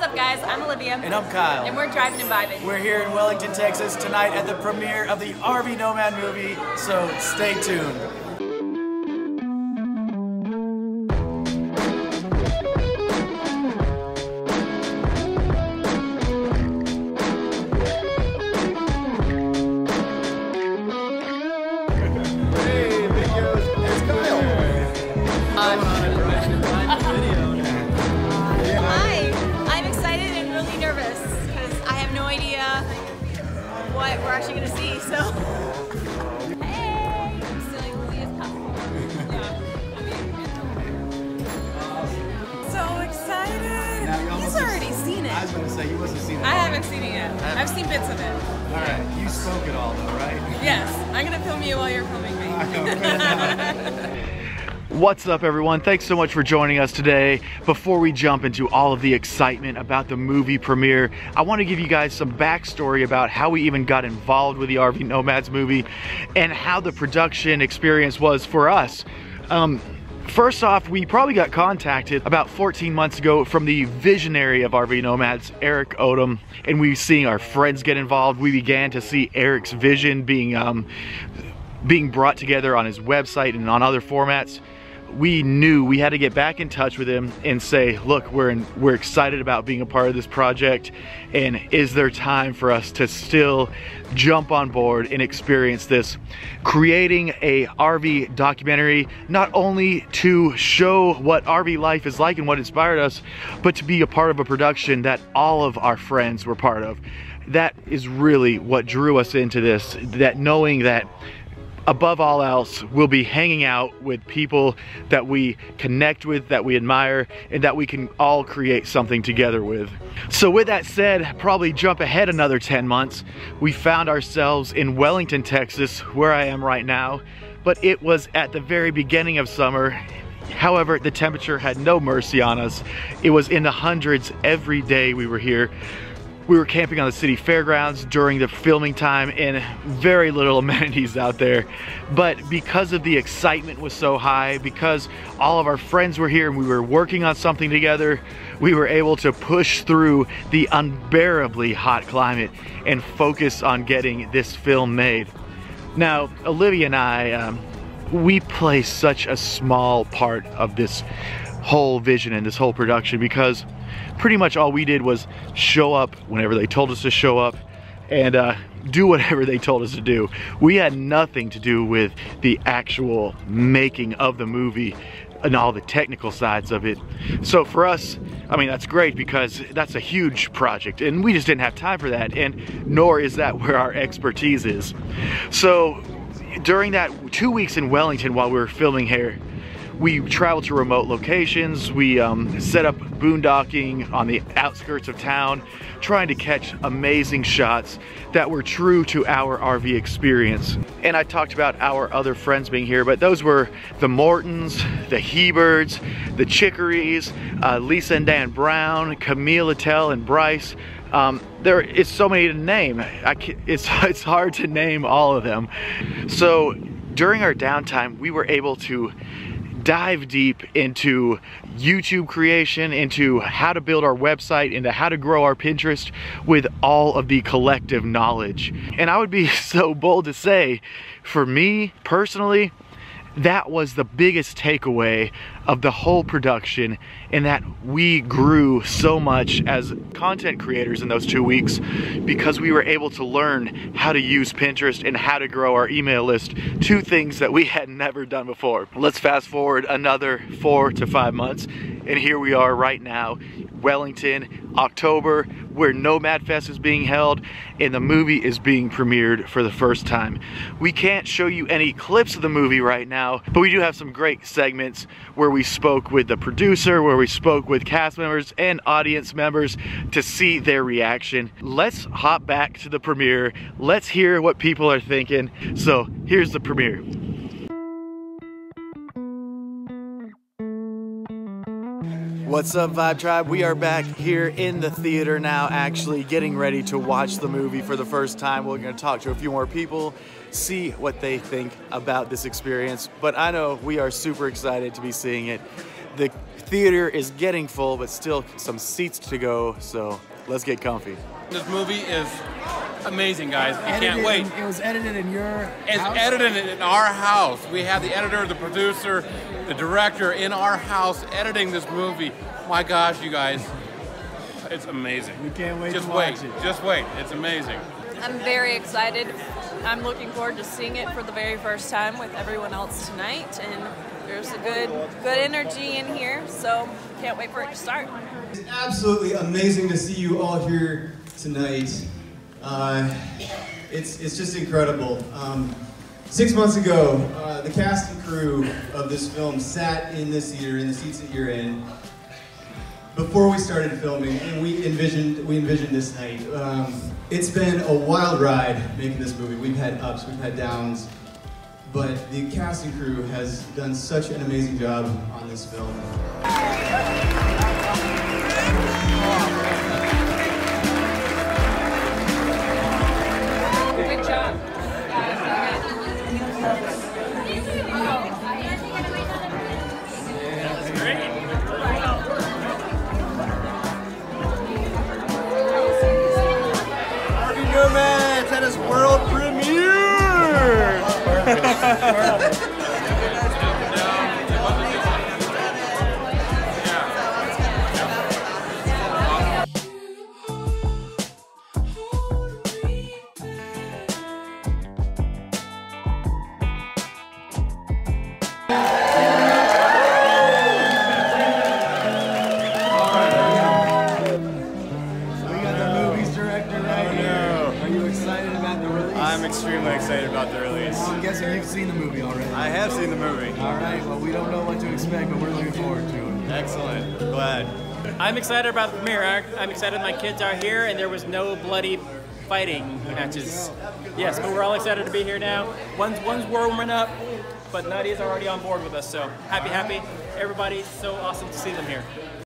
What's up, guys? I'm Olivia. And I'm Kyle. And we're driving and vibing. We're here in Wellington, Texas tonight at the premiere of the RV Nomad movie, so stay tuned. Going to. So, hey, I'm Olivia's So excited. Now, you He's already seen it. I was going to say, you must have seen it. I haven't seen it yet. I've seen bits of it. All right, you spoke it all though, right? Yes, I'm gonna film you while you're filming me. What's up, everyone? Thanks so much for joining us today. Before we jump into all of the excitement about the movie premiere, I want to give you guys some backstory about how we even got involved with the RV Nomads movie and how the production experience was for us. Um, First off, we probably got contacted about 14 months ago from the visionary of RV Nomads, Eric Odom, and we seeing our friends get involved. We began to see Eric's vision being um, being brought together on his website and on other formats, we knew we had to get back in touch with him and say, look, we're in, we're excited about being a part of this project, and is there time for us to still jump on board and experience this? Creating a RV documentary, not only to show what RV life is like and what inspired us, but to be a part of a production that all of our friends were part of. That is really what drew us into this, that knowing that above all else, we'll be hanging out with people that we connect with, that we admire, and that we can all create something together with. So with that said, probably jump ahead another 10 months. We found ourselves in Wellington, Texas, where I am right now, but it was at the very beginning of summer However, the temperature had no mercy on us. It was in the hundreds every day we were here. We were camping on the city fairgrounds during the filming time and very little amenities out there. But because of the excitement was so high, because all of our friends were here and we were working on something together, we were able to push through the unbearably hot climate and focus on getting this film made. Now, Olivia and I, um, we play such a small part of this whole vision and this whole production because pretty much all we did was show up whenever they told us to show up and uh, do whatever they told us to do. We had nothing to do with the actual making of the movie and all the technical sides of it. So for us, I mean, that's great because that's a huge project and we just didn't have time for that and nor is that where our expertise is. So during that two weeks in Wellington while we were filming here, we traveled to remote locations. We um, set up boondocking on the outskirts of town, trying to catch amazing shots that were true to our RV experience. And I talked about our other friends being here, but those were the Mortons, the Heberds, the Chickerys, uh, Lisa and Dan Brown, Camille Littell and Bryce. Um, there is so many to name. It's, it's hard to name all of them. So during our downtime, we were able to dive deep into YouTube creation, into how to build our website, into how to grow our Pinterest with all of the collective knowledge. And I would be so bold to say, for me personally, that was the biggest takeaway of the whole production in that we grew so much as content creators in those two weeks because we were able to learn how to use Pinterest and how to grow our email list, two things that we had never done before. Let's fast forward another four to five months and here we are right now, Wellington, October, where Nomad Fest is being held and the movie is being premiered for the first time. We can't show you any clips of the movie right now, but we do have some great segments where we spoke with the producer, where we spoke with cast members and audience members to see their reaction. Let's hop back to the premiere. Let's hear what people are thinking. So here's the premiere. What's up, Vibe Tribe? We are back here in the theater now, actually getting ready to watch the movie for the first time. We're going to talk to a few more people, see what they think about this experience. But I know we are super excited to be seeing it. The theater is getting full, but still some seats to go, so let's get comfy. This movie is amazing, guys. I Edited can't wait. in- it was edited in your It's house? edited in our house. We have the editor, the producer, the director in our house editing this movie. My gosh, you guys, it's amazing. We can't wait Just to wait. watch it. Just wait. It's amazing. I'm very excited. I'm looking forward to seeing it for the very first time with everyone else tonight, and there's a good, good energy in here. So can't wait for it to start. It's absolutely amazing to see you all here tonight. Uh, it's, it's just incredible. Um, six months ago, uh, the cast and crew of this film sat in this theater, in the seats that you're in, before we started filming, and we envisioned we envisioned this night. Um, it's been a wild ride making this movie. We've had ups, we've had downs, but the cast and crew has done such an amazing job on this film. Nomads at his world premiere! I'm extremely excited about the release. I'm guessing you've seen the movie already. I have seen the movie. All right, well, we don't know what to expect, but we're looking forward to it. Excellent. Glad. I'm excited about the premiere. I- I'm excited my kids are here and there was no bloody fighting matches. Yes, but we're all excited to be here now. One's one's warming up, but Nadia's already on board with us. So happy, happy. Everybody, so awesome to see them here.